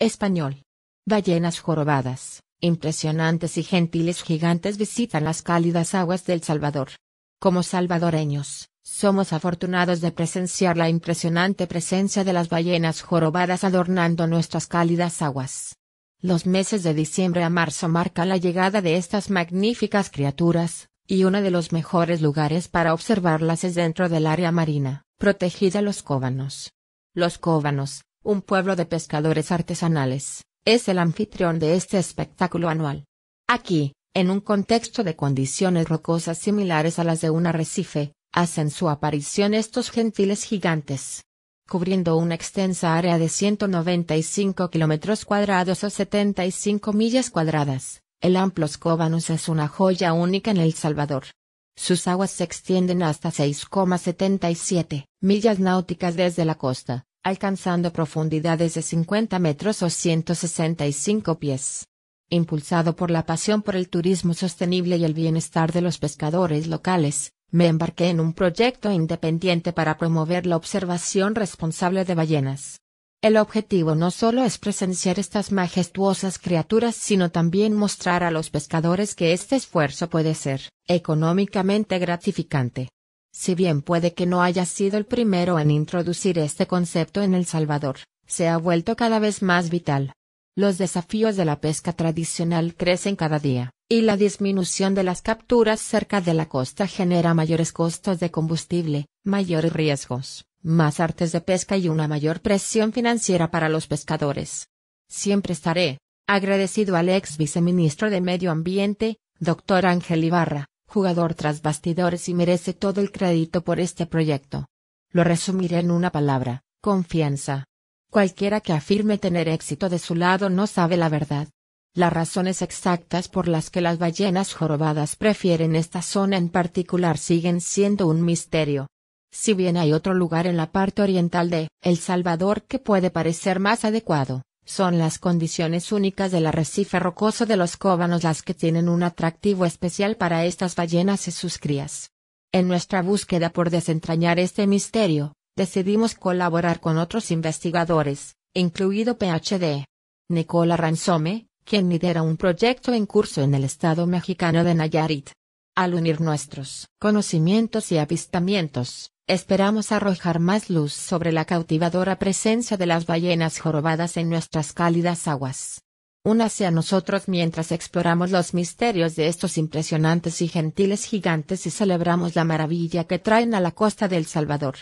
Español. Ballenas jorobadas, impresionantes y gentiles gigantes visitan las cálidas aguas del Salvador. Como salvadoreños, somos afortunados de presenciar la impresionante presencia de las ballenas jorobadas adornando nuestras cálidas aguas. Los meses de diciembre a marzo marcan la llegada de estas magníficas criaturas, y uno de los mejores lugares para observarlas es dentro del área marina, protegida Los Cóbanos. Los Cóbanos, un pueblo de pescadores artesanales, es el anfitrión de este espectáculo anual. Aquí, en un contexto de condiciones rocosas similares a las de un arrecife, hacen su aparición estos gentiles gigantes. Cubriendo una extensa área de 195 kilómetros cuadrados o 75 millas cuadradas, el Amplos Cóbanos es una joya única en El Salvador. Sus aguas se extienden hasta 6,77 millas náuticas desde la costa, alcanzando profundidades de 50 metros o 165 pies. Impulsado por la pasión por el turismo sostenible y el bienestar de los pescadores locales, me embarqué en un proyecto independiente para promover la observación responsable de ballenas. El objetivo no solo es presenciar estas majestuosas criaturas sino también mostrar a los pescadores que este esfuerzo puede ser económicamente gratificante. Si bien puede que no haya sido el primero en introducir este concepto en El Salvador, se ha vuelto cada vez más vital. Los desafíos de la pesca tradicional crecen cada día, y la disminución de las capturas cerca de la costa genera mayores costos de combustible, mayores riesgos, más artes de pesca y una mayor presión financiera para los pescadores. Siempre estaré agradecido al ex viceministro de Medio Ambiente, doctor Ángel Ibarra, jugador tras bastidores y merece todo el crédito por este proyecto. Lo resumiré en una palabra, confianza. Cualquiera que afirme tener éxito de su lado no sabe la verdad. Las razones exactas por las que las ballenas jorobadas prefieren esta zona en particular siguen siendo un misterio. Si bien hay otro lugar en la parte oriental de El Salvador que puede parecer más adecuado, son las condiciones únicas del arrecife rocoso de los cóbanos las que tienen un atractivo especial para estas ballenas y sus crías. En nuestra búsqueda por desentrañar este misterio, decidimos colaborar con otros investigadores, incluido PhD. Nicola Ransome, quien lidera un proyecto en curso en el estado mexicano de Nayarit. Al unir nuestros conocimientos y avistamientos, Esperamos arrojar más luz sobre la cautivadora presencia de las ballenas jorobadas en nuestras cálidas aguas. Únase a nosotros mientras exploramos los misterios de estos impresionantes y gentiles gigantes y celebramos la maravilla que traen a la costa del Salvador.